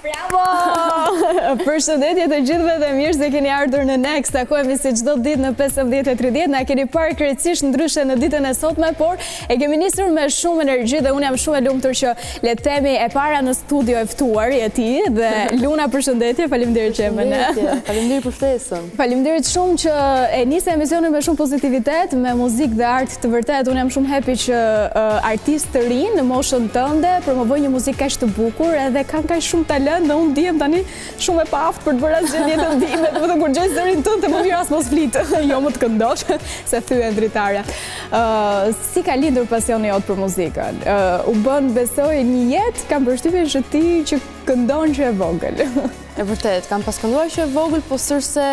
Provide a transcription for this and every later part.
Bravo! Përshëndetje të gjithëve dhe mirë se keni ardhur në Next. Takohemi si çdo ditë në 15:30. Na keni parë krejtësisht ndryshe në ditën e sotme, por e kemi nisur me shumë energji dhe unë jam shumë e lumtur që le të themi e para në studio e ftuar je ti dhe Luna përshëndetje, faleminderit që je me ne. Faleminderit për ftesën. Faleminderit shumë që e nisi emisionin me shumë pozitivitet, me muzikë dhe art të vërtetë. Unë jam shumë happy që artistë të rinj në moshën tënde promovojnë një muzikë kaq të bukur, edhe kanë kaq shumë talent dhe unë ndihem tani shumë e paaftë për të bërë asgjë në jetën time. Domethënë kur dëgjoj zërin tënd them më mirë as mos flit, jo më të këndosh, se thyhet dritarja. Ë, si ka lindur pasioni jot për muzikën? Ë, u bën besoj një jetë, kam përshtypjen që ti që këndon që e vogël. E vërtetë, kam pas kënduar që e vogël, po s'është se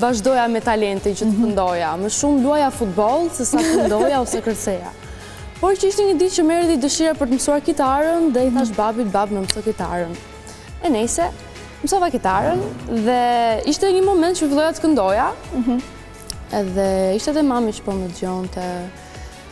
vazhdoja me talentin që të mhm. këndoja. Më shumë luaja futboll, sesa këndoja ose kërceja. Por që ishte një ditë që më erdhi dëshira për të mësuar kitarën, dhe i thashë mhm. babit, bab më mëso kitarën. E nejse, mësova kitarën, dhe ishte një moment që fillova të këndoja, mhm. edhe ishte dhe mami që po më dëgjonte...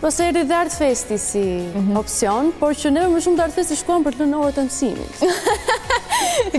Pas erdhi dhe Art Festi si mhm. opsion, por që neve më shumë te Art Festi shkuam për të lënë orët e mësimit.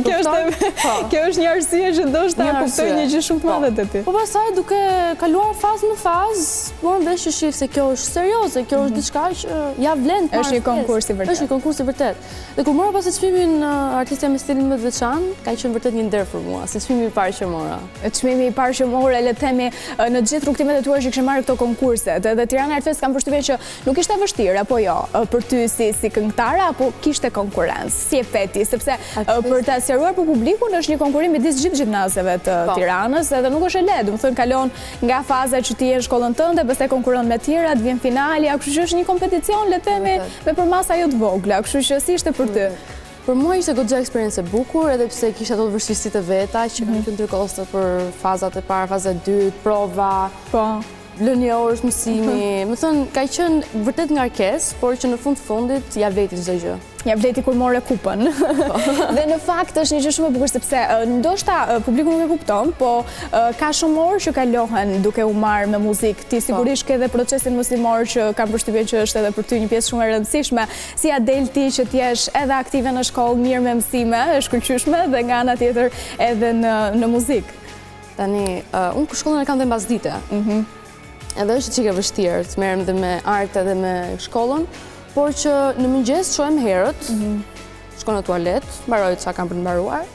Kjo është po. kjo është një arsye që ndoshta kuptoi një gjë shumë të madhe po. te ti. Po pastaj duke kaluar fazë në fazë, morëm vesh që shih se kjo është serioze, kjo është mhm. diçka që ia vlen të Është një konkurs i vërtetë. Është një konkurs i vërtetë. Dhe kur mora pas çmimin uh, artistja me stilin më të veçantë, ka qenë vërtet një nder për mua, se çmimi i parë që mora. Çmimi i parë që more, le të themi, në të gjithë rrugëtimet e tua që kishe marrë këto konkurset. Edhe Tirana Art Fest kam përshtypjen që nuk ishte vështirë apo jo, për ty si si këngëtare apo kishte konkurrencë, si e gjete, sepse për ta sqaruar për publikun është një konkurrim midis gjithë gjimnazeve të po. Tiranës, edhe nuk është e lehtë, domethënë kalon nga faza që ti je në shkollën tënde, pastaj konkurron me të tjerat, vjen finalja, kështu që është një kompeticion le të themi me përmasa jo të vogla, kështu që si ishte për ty? Mm. Për mua ishte goxha eksperiencë e bukur, edhe pse kishte ato vështirësitë e veta që kanë mhm. qenë ndërkohë se për fazat e para, faza e dytë, prova. Po. Lënie orësh mësimi. Mhm. Domethënë, ka qenë vërtet ngarkesë, por që në fund të fundit ia vlejti çdo gjë. Ia vlejti kur more kupën. Po. Dhe në fakt është një gjë shumë e bukur sepse ndoshta publiku nuk e kupton, po ka shumë orë që kalohen duke u marrë me muzikë. Ti po. sigurisht ke edhe procesin mësimor që kam përshtypjen që është edhe për ty një pjesë shumë e rëndësishme. Si ia del ti që të jesh edhe aktive në shkollë, mirë me mësime, e shkëlqyeshme dhe nga ana tjetër edhe në muzikë? Tani, unë për shkollën e kam dhe mbasdite. Mhm. Edhe është çikë e vështirë, të merrem dhe me arte dhe me shkollën, por që në mëngjes çohem herët, mhm. shkoj në tualet, mbaroj ça kam për të mbaruar,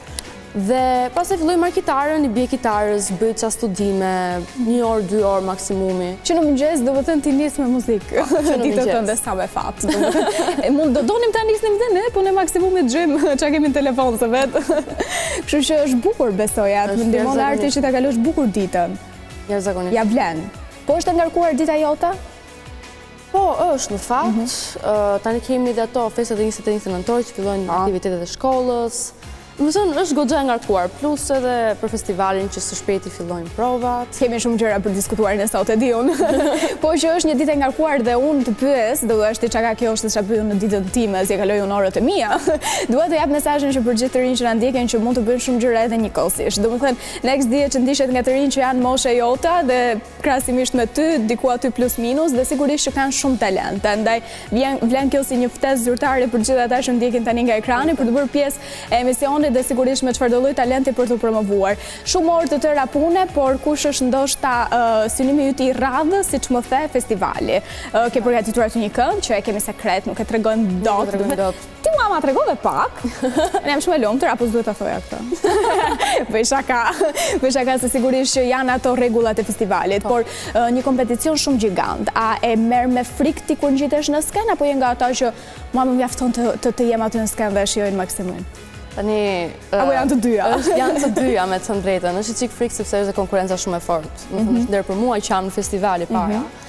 Dhe pastaj filloj marr kitarën, i bie kitarës, bëj ca studime, një orë, dy orë maksimumi. Që në mëngjes, domethënë ti e nis me muzikë. Po, që në mëngjes. ditën tënde, sa me fat. Mund, do donim ta nisnim dhe ne, po ne maksimumi të dëgjojmë ça kemi në telefon se vetë. Kështu që është bukur, besoj, a të ndihmon arti që ta kalosh bukur ditën. Ja, zakonisht. Ja vlen. Po është e ngarkuar dita jota? Po, është në fakt. Mhm. Tani kemi dhe ato festet e 28 nëntorit që fillojnë po. aktivitetet e shkollës. Domethënë është goxha e ngarkuar, plus edhe për festivalin që së shpejti fillojnë provat. Kemi shumë gjëra për të diskutuar ne sot e di unë po, që është një ditë e ngarkuar dhe unë të pyes, do thuash ti ça ka kjo që ça bëj unë në ditën time, si e kaloj unë orët e mia. Dua të jap mesazhin që për të gjithë të rinjtë që na ndjekin që mund të bëjnë shumë gjëra edhe njëkohësisht. Domethënë, Next dihet që ndiqet nga të rinj që janë mosha jota dhe krahasimisht me ty, diku aty plus minus dhe sigurisht që kanë shumë talente. Ndaj vlen kjo si një ftesë zyrtare për gjithë ata që ndjekin tani nga ekrani për t'u bërë pjesë e emisionit dhe sigurisht me çfarëdo lloj talenti për t'u promovuar. Shumë orë të tëra pune, por kush është ndoshta uh, synimi yt i radhës, siç më the festivali. Uh, ke përgatitur aty një këngë që e kemi sekret, nuk e tregojmë dot. Nuk e tregojmë dot. Ti mua ma tregove pak. Unë jam shumë e lumtur, apo s'duhet ta thoja këtë. Bëj shaka, bëj shaka se sigurisht që janë ato rregullat e festivalit, po. por uh, një kompeticion shumë gjigant. A e merr me frikë ti kur ngjitesh në skenë apo je nga ata që mua më mjafton të të, të jem aty në skenë dhe ta shijoj në maksimum? Tani, uh, apo janë të dyja. Është, janë të dyja me thënë të drejtën. Është çik frikë sepse është dhe konkurrenca shumë e fortë. Mm -hmm. Nder për mua që jam në festivalin e parë. Mm -hmm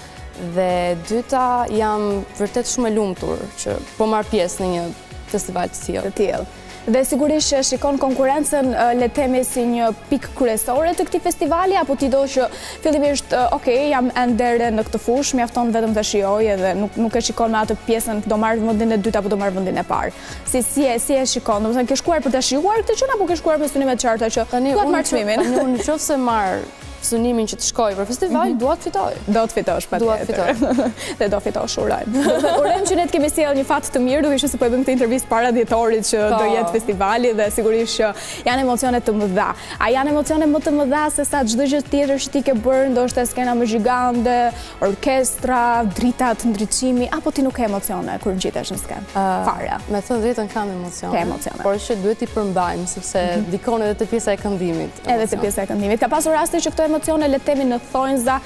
Dhe e dyta, jam vërtet shumë e lumtur që po marr pjesë në një festival të tillë. Të tillë. Dhe sigurisht që e shikon konkurrencën le të themi si një pikë kryesore të këtij festivali, apo ti do që fillimisht, ok, jam ende e re në këtë fushë, mjafton vetëm ta shijoj edhe nuk e shikon me atë pjesën do marr vendin e dytë, apo do marr vendin e parë. Si e shikon, domethënë, ke shkuar për ta shijuar këtë skenë, apo ke shkuar me synime të qarta që dua ta marr çmimin? Unë që kur e marr synimin që të shkoj për festival, mhm. dua të fitoj. Do të fitosh, patjetër. Dua të fitoj. Dhe do fitosh, urojmë. Urojmë që ne të kemi sjellë një fat të mirë, duke qenë se po e bëjmë këtë intervistë para dhjetorit që do po. jetë festivali dhe sigurisht që janë emocione të mëdha. A janë emocionet më të mëdha sesa gjithçka tjetër që ti ke bërë, ndoshta skena më gjigante, orkestra, dritat, ndriçimi, apo ti nuk ke emocione kur ngjitesh në skenë? Fare. Me thënë të drejtën kam emocione. Ke emocione. Por që duhet t'i përmbajmë, sepse mhm. ndikon edhe te pjesa e këndimit. Edhe te pjesa e këndimit. Ka pasur raste që këto emocione le të themi në thonjza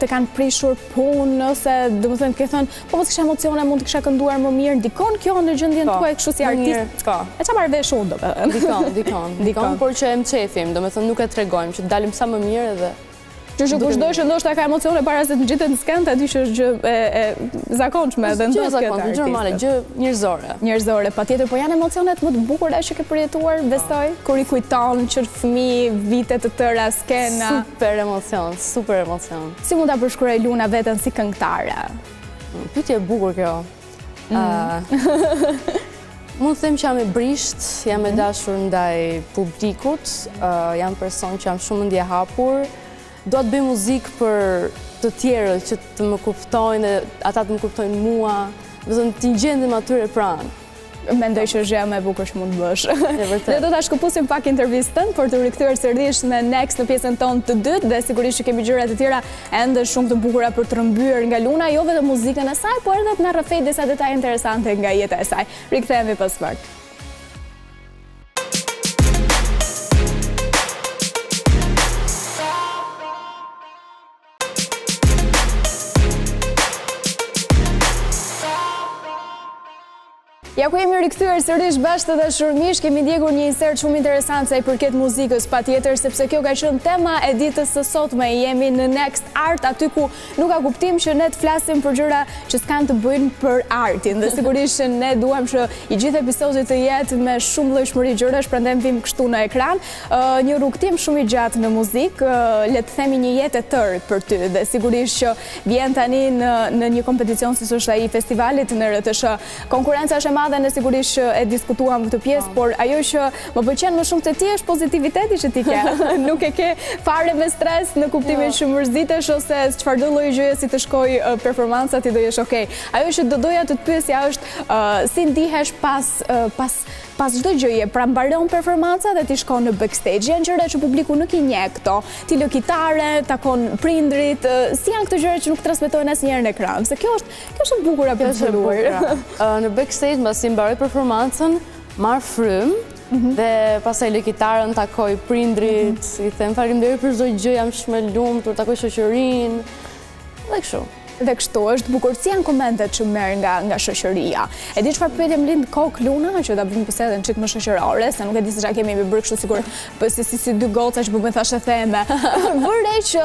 të kanë prishur punë ose domethënë ke thënë, po të mos kisha emocione, mund të kisha kënduar më mirë. Ndikon kjo në gjendjen po, tuaj kështu si artist? Po. E ça marr vesh unë domethënë? Ndikon, ndikon. Ndikon, por që e mçefim, domethënë nuk e tregojmë që të dalim sa më mirë edhe Që kushdo që ndoshta ka emocione para se të ngjitet në skenë, aty që është gjë e zakonshme dhe ndoshta te artistët. Gjë e zakonshme, gjë gjë njerëzore. Njerëzore, patjetër, po janë emocionet më të bukura që ke përjetuar, po. besoj, kur i kujton që fëmijë, vite të tëra, skena. Super emocion, super emocion. Si mund ta përshkruajë Luna veten si këngëtare? Pyetje e bukur kjo. Mm. Mund të them që jam e brishtë, jam e mhm. dashur ndaj publikut, jam person që jam shumë mendjehapur, dua të bëj muzikë për të tjerët që të më kuptojnë dhe ata të më kuptojnë mua, dhe t'u gjendem atyre pranë. Mendoj që është gjëja më e bukur që mund të bësh. Ne do ta shkëpusim pak intervistën për t'u rikthyer sërish me Next në pjesën tonë të dytë dhe sigurisht që kemi gjëra të tjera ende shumë të bukura për të rrëmbyer nga Luna, jo vetëm muzikën e saj, por edhe të na rrëfejë disa detaje interesante nga jeta e saj. Rikthehemi pas pak. Ja ku jemi rikthyer sërish bashkë të dashur miq, kemi ndjekur një insert shumë interesant sa i përket muzikës patjetër, sepse kjo ka qenë tema e ditës së sotme jemi në Next Art, aty ku nuk ka kuptim që ne të flasim për gjëra që s'kanë të bëjnë për artin, dhe sigurisht ne duham që i gjithë episodi të jetë me shumëllojshmëri gjërash, prandaj vijmë kështu në ekran, Një rrugëtim shumë i gjatë në muzikë, le të themi një jetë e tërë për ty dhe sigurisht që vjen tani në në një kompeticion siç është ai i festivalit në RTSH. Konkurrenca është e madhe, ne sigurisht që e diskutuam këtë pjesë, po. por ajo që më pëlqen më shumë te ti është pozitiviteti që ti ke. Nuk e ke fare me stres në kuptimin jo. që mërzitesh ose çfarëdo lloj gjëje si të shkojë uh, performanca ti do jesh okay. Ajo që do doja të të pyesja është uh, si ndihesh pas uh, pas Pas çdo gjëje pra mbaron performanca dhe ti shkon në backstage, janë gjëra që publiku nuk i njeh këto, ti lë kitarën, takon prindërit, si janë këto gjëra që nuk transmetohen asnjëherë në ekran, se kjo është, kjo është e bukur për të zbuluar. Në backstage mbasi mbaroj performancën, marr frymë mhm. dhe pastaj lë kitarën, takoj prindërit, mhm. i them faleminderit për çdo gjë, jam shumë e lumtur, takoj shoqërinë. Dhe kështu. Dhe kështu është bukur, si ja në komentet që merr nga nga shoqëria. E di çfarë pyetje më lind në kokë Luna, që ta bëjmë biseden një çikë më shoqërore, se nuk e di se ç'e kemi bërë kështu sikur po si si si dy goca që bëjmë thashetheme. Vë re që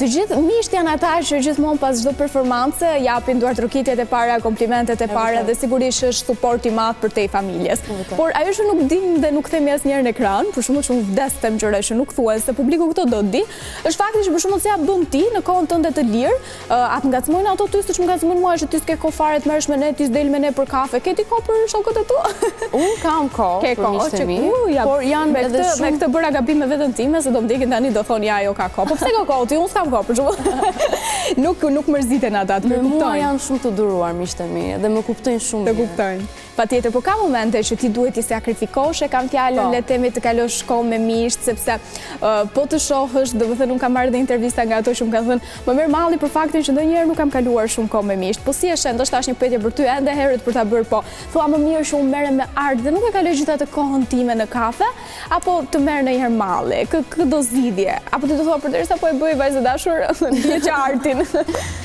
të gjithë miqtë janë ata që gjithmonë pas çdo performance japin duartrokitjet e para, komplimentet e para dhe sigurisht është suport i madh përtej familjes. Por ajo që nuk dimë dhe nuk themi asnjëherë në ekran, për shembull që unë vdes të them gjëra që nuk thuhen se publiku këto do të di, Është fakti që për shembull se ç'ja bën ti në kohën tënde të lirë, a të ngacmojnë ato ty siç më ngacmojnë mua që ti s'ke kohë fare të merresh me ne, ti s'del me ne për kafe, ke ti kohë për shokët e tu? Unë kam kohë për miqtë e mi, por janë edhe shumë... Me këtë bëra gabim me veten time, se do më ndjekin tani do thonë ja jo ka kohë, po pse ka kohë ti, unë s'kam kohë për shumë. Nuk mërziten ata, të më kuptojnë. Me mua janë shumë të duruar miqtë e mi, dhe më kuptojnë shumë mirë. Të kuptojnë. Patjetër, po ka momente që ti duhet t'i sakrifikosh, e kam fjalën, po. le të themi të kalosh kohë me miqtë, sepse po të shohësh, domethënë unë kam marrë dhe intervista nga ato që më kanë thënë, më merr malli për faktin që ndonjëherë nuk kam kaluar shumë kohë me miqtë. Po si e sheh, ndoshta është një pyetje për ty, ende herët për ta bërë, po thua më mirë që unë merrem me art dhe nuk e kaloj gjithë atë kohën time në kafe, Apo të merr ndonjëherë malli, kë do zgjidhje, apo ti do thua përderisa po e bëj vajzë e dashur, ndjeq artin.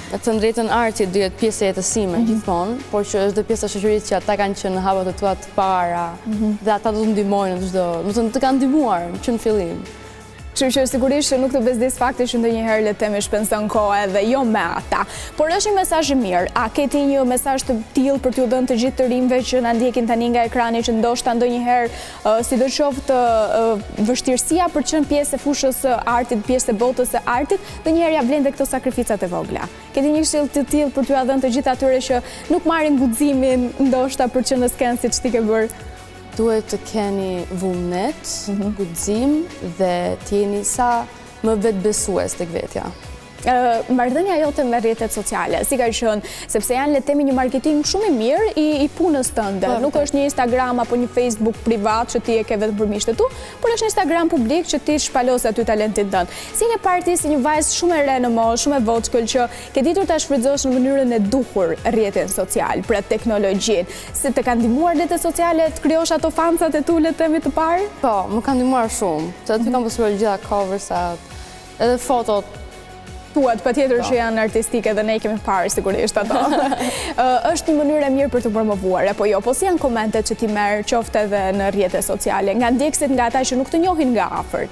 Të thënë drejtën arti do jetë pjesë e jetës sime mhm. gjithmonë, por që është dhe pjesë e shoqërisë që ata kanë qenë në hapat e tua të para mhm. dhe ata do të ndihmojnë në çdo, domethënë të kanë ndihmuar që në fillim. Që që sigurisht që nuk të bezdis fakti që ndonjëherë le të themi shpenzon kohë edhe jo me ata. Por është një mesaj i mirë, a ke ti një mesaj të tillë për t'ua dhënë të gjithë të rinjve që na ndjekin tani nga ekrani që ndoshta ndonjëherë Sidoqoftë, vështirësia për të qenë pjesë e fushës së artit, pjesë e botës së artit, ndonjëherë ia vlen dhe këto sakrificat e vogla. Ke ti një këshillë të tillë për t'ua dhënë të gjithë atyre që nuk marrin guximin ndoshta për të qenë në skenë siç ti ke bërë? Duhet të keni vullnet, mhm. guxim dhe të jeni sa më vetëbesues tek vetja. marrëdhënia jote me rrjetet sociale, si ka qenë, sepse janë le të themi një marketing shumë i mirë i, i punës tënde. Po, Nuk është një Instagram apo një Facebook privat që ti e ke vetëm për miqtë e tu, por është një Instagram publik që ti shpalos aty talentin tënd. Si e ke parë ti si një vajzë shumë e re në moshë, shumë e vockël që ke ditur ta shfrytëzosh në mënyrën e duhur rrjetin social, pra teknologjinë, sa të kanë ndihmuar rrjetet sociale të krijosh ato fansat e tu le të themi të parë? Po, më kanë ndihmuar shumë. Të aty mhm. kam postuar gjithë coversat, Edhe fotot tuat patjetër që janë artistike dhe ne i kemi parë sigurisht ato. Është një mënyrë e mirë për të promovuar apo jo? Po si janë komentet që ti merr qoftë edhe në rrjete sociale nga ndjekësit nga ata që nuk të njohin nga afër?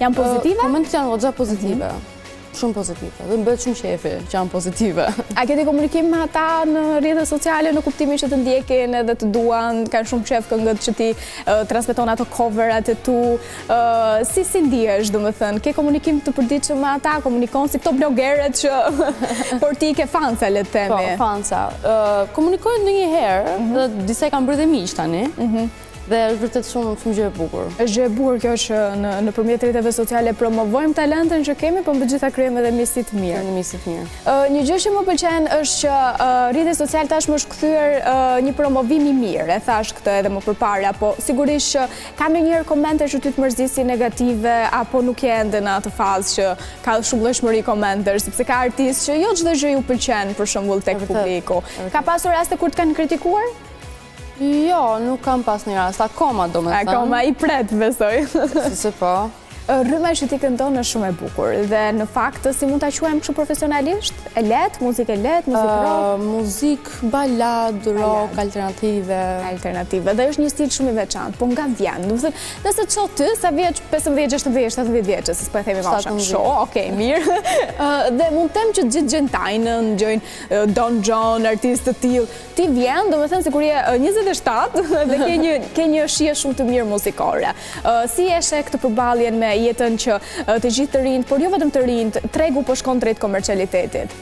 Janë pozitive? Komentet janë goxha pozitive. Mhm. Shumë pozitive. Dhe më bëhet shumë qefi që janë pozitive. A ke ti komunikim me ata në rrjete sociale në kuptimin që të ndjekin edhe të duan, kanë shumë qef këngët që ti transmeton ato coverat e tu? Si si ndihesh, domethënë, ke komunikim të përditshëm me ata, komunikon si këto blogerët që, por ti i ke fansa, le të temi. Po, fansa. Komunikoj ndonjëherë, mhm. dhe disa i kam bërë dhe miq tani, mhm. dhe është vërtet shumë shumë gjë e bukur. është gjë e bukur kjo që në, nëpërmjet rrjeteve sociale promovojmë talentin që kemi, por mbi të gjitha krijojmë dhe miqësi të mira. Krijojmë miqësi të mira. një gjë që më pëlqen është që uh, rrjeti social tashmë është kthyer një promovim i mirë, e thashë këtë edhe më përpara, po sigurisht që Ka ndonjëherë komente që ty të mërzisin, negative apo nuk je ende në atë fazë që ka shumë llojshmëri komentesh, sepse ka artistë që jo çdo gjë ju pëlqen për shembull tek publiku. Ka pasur raste kur të kanë kritikuar? Jo, nuk kam pas një rast, akoma domethënë. Akoma, i pret, besoj. Se po. Rryma që ti këndon është shumë e bukur dhe në fakt si mund ta quajmë kështu profesionalisht? E lehtë, muzikë e lehtë, muzikë rock, muzikë balad, rock alternative. Alternative. Dhe është një stil shumë i veçantë, po nga vjen? Domethënë, nëse ti sa vjeç 15, 16, 17 vjeç, se s'po e themi më shumë. Sho, okay, mirë. Dhe mund të them që gjithë Gen Z-ja dëgjojnë Don Xhoni, artistë të tillë. Ti vjen, domethënë sikur je 27 dhe ke një, ke një shije shumë të mirë muzikore. Si e sheh këtë përballjen me jetën që të gjithë të rinjtë, por jo vetëm të rinjtë, tregu po shkon drejt komercialitetit?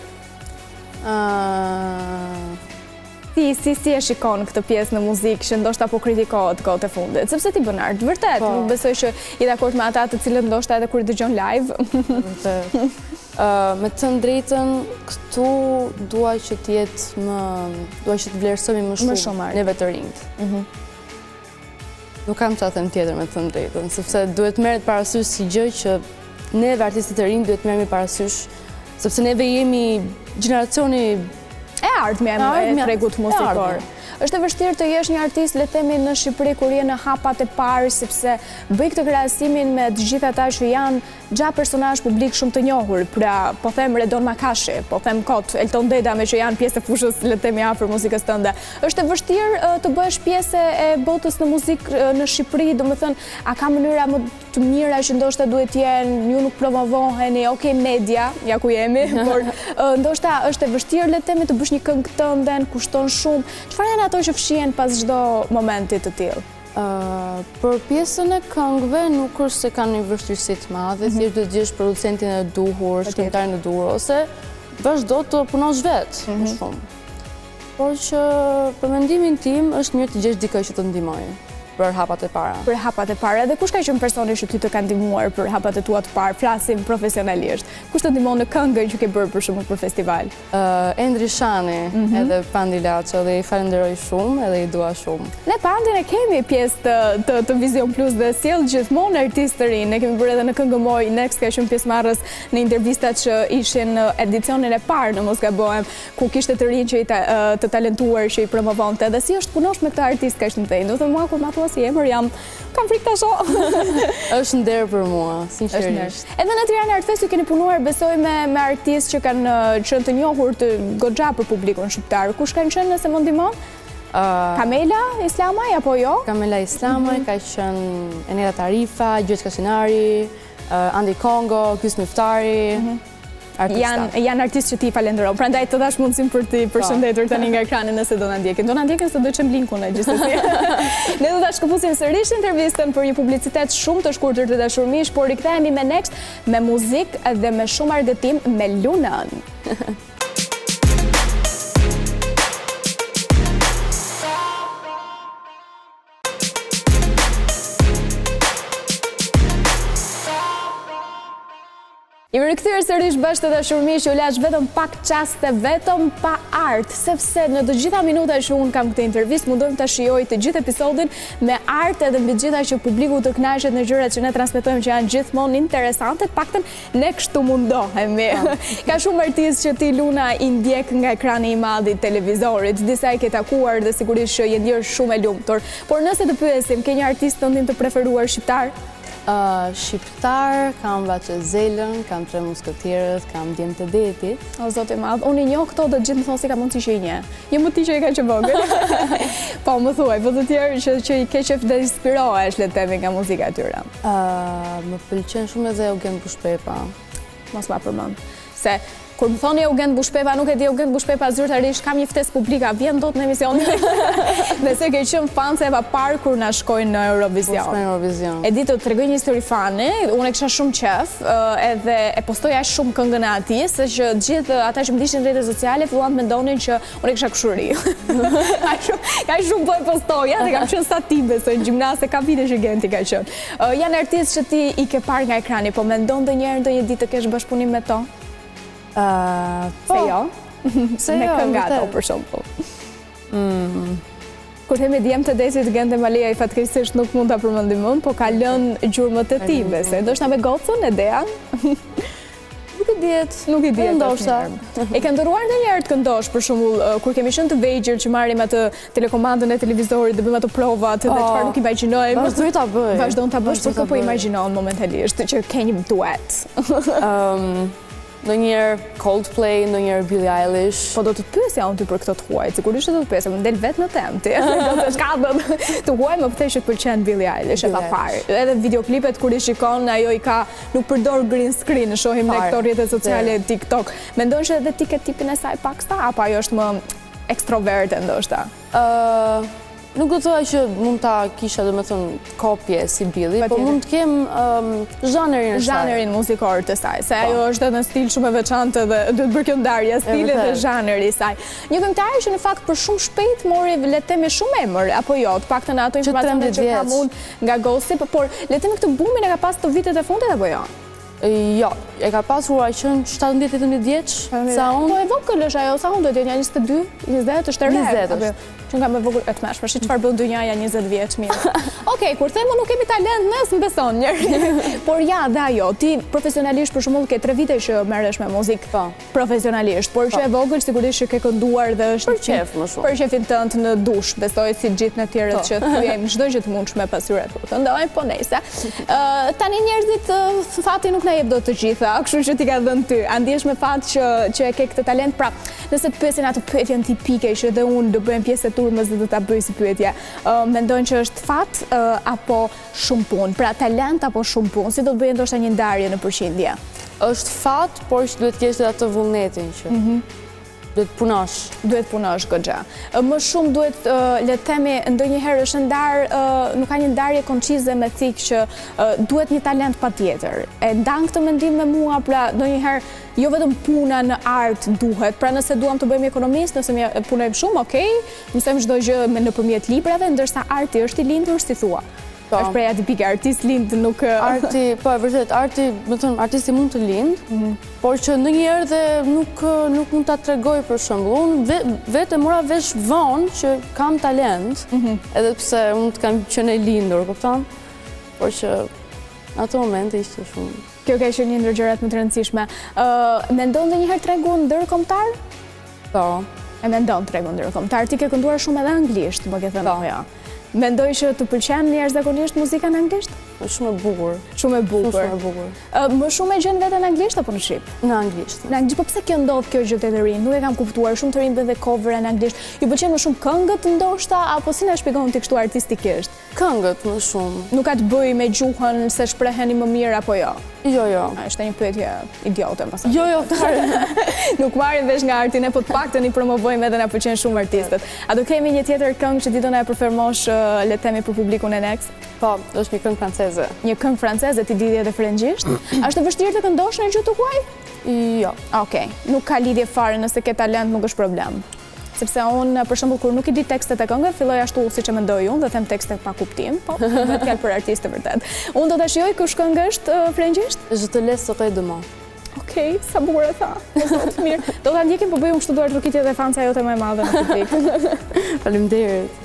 Ti, si, si e shikon këtë pjesë në muzikë që ndoshta po kritikohet kohët e fundit? Sepse ti bën art, vërtet, po. nuk besoj që je dakord me ata të cilët ndoshta edhe kur i dëgjon live. Vërtet. Me thënë të drejtën, këtu dua që të jetë më, dua që të vlerësohemi më shumë, më shumë neve të rinjtë. Mhm. Nuk kam çfarë them tjetër me thënë të drejtën, sepse duhet merret parasysh si gjë që neve artistët e rinj duhet merremi parasysh, sepse neve jemi gjeneracioni, e ardhmja e tregut muzikor. Është e vështirë të jesh një artist, le të themi në Shqipëri kur je në hapat e parë, sepse bëj këtë krahasimin me të gjithë ata që janë tashmë personazhe publikë shumë të njohur, pra, po them Redon Makashi, po them kot, Elton Deda, meqë janë pjesë e fushës, le të themi, afër muzikës tënde. Është e vështirë të bëhesh pjesë e botës në muzikë në Shqipëri, domethënë, a ka mënyra më të mira që ndoshta duhet të jenë, ju nuk promovoheni, ok, media, ja ku jemi, por ndoshta është e vështirë le të themi të bësh një këngë tënden, kushton shumë. Çfarë janë ato që fshihen pas çdo momenti të tillë? Për pjesën e këngëve nuk është se kanë një vështirësi të madhe, mhm. thjesht duhet të gjesh producentin e duhur, shkrimtarin e duhur ose vazhdo të punosh vetë, më mhm. shumë. Por që për mendimin tim është mirë të gjesh dikë që të ndihmojë për hapat e para. Për hapat e para, dhe kush ka qënë personi që ty të ka ndihmuar për hapat e tua të parë, flasim profesionalisht? Kush të ndihmon në këngën që ke bërë për shembull për festival? Endri Shani mhm. edhe Pandi Laço dhe i falenderoj shumë edhe i dua shumë. Ne Pandin e kemi pjesë të, të, të Vizion Plus dhe sjell gjithmonë artistë të rinj. Ne kemi bërë edhe në Këngë Moj, Next, kanë qenë pjesëmarrës në intervistat që ishin në edicionin e parë në mos gabohem, ku kishte të rinj që i ta, të talentuar që i promovonte. Dhe si është të punosh me këta artistë kaq të mëdhenj. Se mua kur ma thua si emër jam Kam frikë ta shoh. Është nder për mua, sinqerisht. Edhe në Tirana Art Fest ju keni punuar besoj me artistë që kanë qenë të njohur goxha për publikun shqiptar. Kush kanë qenë nëse më ndihmon? Kamela Islamaj, apo jo? Kamela Islamaj, mhm. ka qenë Eneda Tarifa, Gjergj Kaçinari, Andi Kongo, Kejsi Myftari. Mhm. artista. Janë artistë që ti i falenderon, prandaj të dhashë mundësinë për t'i po. përshëndetur tani nga ekrani nëse do na ndjekin. Do na ndjekin se do ua çojmë linkun të gjithëve. Ne do ta shkëpusim sërish intervistën për një publicitet shumë të shkurtër të dashur miq, por rikthehemi me Next me muzikë dhe me shumë argëtim me Lunën. Jemi rikthyer sërish bashkë të dashur miq, ju lashë vetëm pak çaste vetëm pa art, sepse në të gjitha minutat që unë kam këtë intervistë mundohem ta shijoj të gjithë episodin me art edhe mbi të gjitha që publiku të kënaqet me gjërat që ne transmetojmë që janë gjithmonë interesante, të paktën ne kështu mundohemi. Ka shumë artistë që ti Luna i ndjek nga ekrani i madh i televizorit, disa i ke takuar dhe sigurisht që je ndjerë shumë e lumtur. Por nëse të pyesim, ke një artist tëndin të preferuar shqiptar? Ëh, shqip Tar, kam Vaçe Zelën, kam Tre Muskëtierët, kam Djemtë e Detit. O zot i madh, unë i njoh këto dhe gjithë më thonë si ka mundësi që i njeh. Jo më ti që je kaq e vogël. po, më thuaj, po të tjerë që, që i ke qef dhe inspirohesh, le të themi, nga muzika e tyre. Uh, më pëlqen shumë edhe Eugent Bushpepa. Mos ma përmend. Se kur më thoni Eugent Bushpepa, nuk e di Eugent Bushpepa zyrtarisht, kam një ftesë publike, vjen dot në emision. Dhe se ke qenë fanse e paparë kur na shkoi në Eurovision. Kur shkoi në Eurovision. E di të tregoj një histori fani, unë e kisha shumë qejf, edhe e postoj aq shumë këngën e tij, saqë gjithë ata që më ndiqnin në rrjetet sociale filluan të mendonin që Unë e kisha kushëri. Aq shumë po e postoja dhe kam qenë sa ti besoj në gjimnaz dhe ka vite që Genti ka qenë. Janë artistë që ti i ke parë nga ekrani, po mendon ndonjëherë ndonjë ditë të kesh bashkëpunim me to? Pse po. jo. Pse jo. Me kënga ato për shembull po. Mm. Kur themi Djemtë e Detit Gent Demaliaj fatkeqësisht nuk mund ta përmendim më, po ka lënë gjurmët e tij, besoj. Ndoshta me gocën, Dean? Nuk i dihet, nuk i dihet. Po ndoshta. E ke ëndërruar ndonjëherë të këndosh për shembull kur kemi qenë të vegjël që marrim atë telekomandën e televizorit dhe bëjmë ato provat dhe oh, çfarë nuk imagjinojmë. Vazhdoj ta bëj. Vazhdon ta bësh për kë po imagjinon momentalisht që ke një duet. Ëm Ndonjëherë Coldplay, ndonjëherë Billie Eilish. Po do të të pyesja unë ty për këto të huaj, sikur e dije që do të pyesja, më del vetë në temë, ti. Domethënë ka dhe të huaj më përtej që të pëlqen Billie Eilish, e paparë. Edhe videoklipet kur i shikon, ajo i ka Nuk përdor green screen, shohim në këto rrjetet sociale e TikTok. Mendon që edhe ti ke tipin e saj pak sa, apo ajo është më ekstroverte ndoshta? Nuk do të thoja që mund ta kisha domethënë kopje si Billie, po mund të kem zhanrin e saj. Zhanrin muzikor të saj, se ajo është edhe në stil shumë e veçantë dhe do të bërë kjo ndarja stili dhe zhanri i saj. Një këngëtare që në fakt për shumë shpejt mori le të themi shumë emër, apo jo, të paktën ato informacione që kam unë. Nga gossip, por le të themi këtë bumin e ka pas këto vitet e fundit apo jo? Jo, e ka pasur ka qenë 17-18 vjeç, sa unë... Po e vogël është ajo, sa unë duhet të jetë një 22, 20 e tre, 20 është. Që nga më e vogël e të mërshme, shih çfarë bën dynjaja 20 vjeç mirë. Okej, kur them unë nuk kemi talent ne s'më beson njeri. Por ja, dhe ajo, ti profesionalisht për shembull ke tre vite që merresh me muzikë. Po. profesionalisht, por që e po. vogël sigurisht që ke kënduar dhe është për qejf më shumë. Për qejfin tënd në dush, besoj si gjithë ne të tjerët po. që thyejmë çdo gjë të mundshme pasqyre të këndojmë, po nejse. tani njerëzit fati nuk na i jep dot të gjitha, kështu që t'i ka dhënë ty. A ndihesh me fat që që e ke këtë talent? Pra, nëse të pyesin atë pyetjen tipike që edhe unë do bëhem pjesë e turmës dhe do ta bëj si pyetje. Mendon që është fat apo Shumë punë. Pra talent apo shumë punë? Si do të bëje ndoshta një ndarje në përqindje? Është fat, por që duhet të kesh edhe atë vullnetin që. Mhm. Duhet të punosh. Duhet të punosh goxha. Më shumë duhet le të themi ndonjëherë është e ndarë, nuk ka një ndarje koncize me thikë që duhet një talent patjetër. E ndan këtë mendim me mua, pra ndonjëherë Jo vetëm puna në art duhet, pra nëse duam të bëhemi ekonomistë, nëse ne punojmë shumë, ok, mësojmë çdo gjë nëpërmjet librave, ndërsa arti është i lindur si thua. Po. Është shprehja tipike artist lind nuk Arti, po e vërtetë, arti, domethënë, artisti mund të lindë, mhm. por që ndonjëherë dhe nuk nuk mund ta tregojë për shembull. Unë vetë e mora vesh vonë që kam talent, mhm. edhe pse unë të kam qenë e lindur, kupton? Por që në atë moment ishte shumë Kjo ka qenë një ndër gjërat më të rëndësishme. Ë, mendon ndonjëherë tregun ndërkombëtar? Po. E mendon tregun ndërkombëtar. Ti ke kënduar shumë edhe anglisht, më ke thënë po. Ja. Mendoj që të pëlqen jashtëzakonisht muzika në anglisht? Po, shumë e bukur. Shumë e bukur. Shumë e bukur. Ë, më shumë e gjen veten në anglisht apo në shqip? Në anglisht. Në anglisht, po pse kjo ndodh kjo gjë te të rinjtë? Nuk e kam kuptuar, shumë të rinj bëjnë dhe cover në anglisht. Ju pëlqen më shumë këngët ndoshta apo si na e shpjegon ti kështu artistikisht? Këngët më shumë. Nuk ka të bëjë me gjuhën se shpreheni më mirë apo jo. Jo, jo. Është një pyetje idiote, më thënë. Jo, jo, fare. Nuk marrim vesh nga arti ne, po të paktën i promovojmë edhe na pëlqejnë shumë artistët. A do kemi një tjetër këngë që ti do na e performosh le të themi për publikun e Next? Po, është një këngë franceze. Një këngë franceze, ti ditke dhe frëngjisht? A është e vështirë të këndosh në gjuhë të huaj? Jo. Okej. Nuk ka lidhje fare nëse ke talent, nuk është problem. Sepse unë, për shembull, kur nuk i di tekstet e këngëve, filloj ashtu siç e mendoj unë dhe them tekste pa kuptim, po bëhet fjalë për artistë të vërtetë. Unë do ta shijoj kush këngë është uh, frëngjisht? Je te laisserai des mots. Okej, okay, sa bukur e tha. Mirë. Do ta ndjekim po bëj unë kështu duartrokitje dhe fansja jote më e madhe në publik. Faleminderit.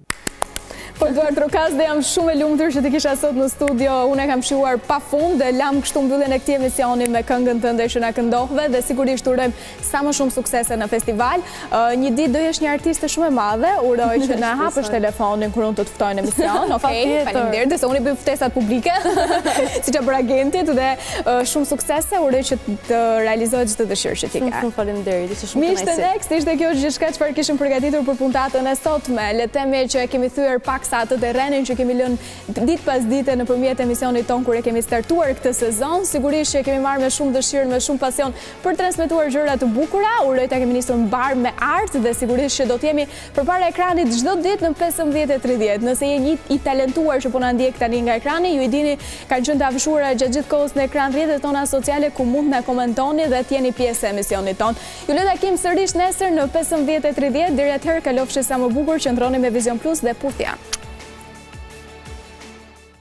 Po duartrokas dhe jam shumë e lumtur që të kisha sot në studio. Unë e kam shijuar pafund dhe lamë kështu mbylljen e këtij emisioni me këngën tënde që na këndohve dhe sigurisht urojmë sa më shumë suksese në festival. Një ditë do jesh një artiste shumë e madhe. Uroj që të na e hapësh telefonin kur unë të të ftoj në emision. Okej, faleminderit. Se unë i bëj ftesat publike, siç ia bëra Gentit dhe shumë suksese. Uroj që të realizohet çdo dëshirë që ti ke. Shumë faleminderit. Miq të Next, ishte kjo gjithçka çfarë kishim përgatitur për puntatën e sotme. Le të themi që e kemi thyer paksa atë terrenin që kemi lënë ditë pas dite nëpërmjet emisionit tonë kur e kemi startuar këtë sezon. Sigurisht që e kemi marrë me shumë dëshirë, me shumë pasion për të transmetuar gjëra të bukura. Uroj ta kemi nisur mbarë me art dhe sigurisht që do të jemi Përpara ekranit çdo ditë në pesëmbëdhjetë e tridhjetë. Nëse je i talentuar që po na ndjek tani nga ekrani, ju i dini kanë qenë të afishuara gjatë gjithë kohës në ekran rrjetet tona sociale ku mund të na komentoni dhe të jeni pjesë e emisionit tonë. Ju lë takim sërish nesër në pesëmbëdhjetë e tridhjetë, deri atëherë kalofshi sa më bukur, qëndroni me Vizion Plus dhe puthja.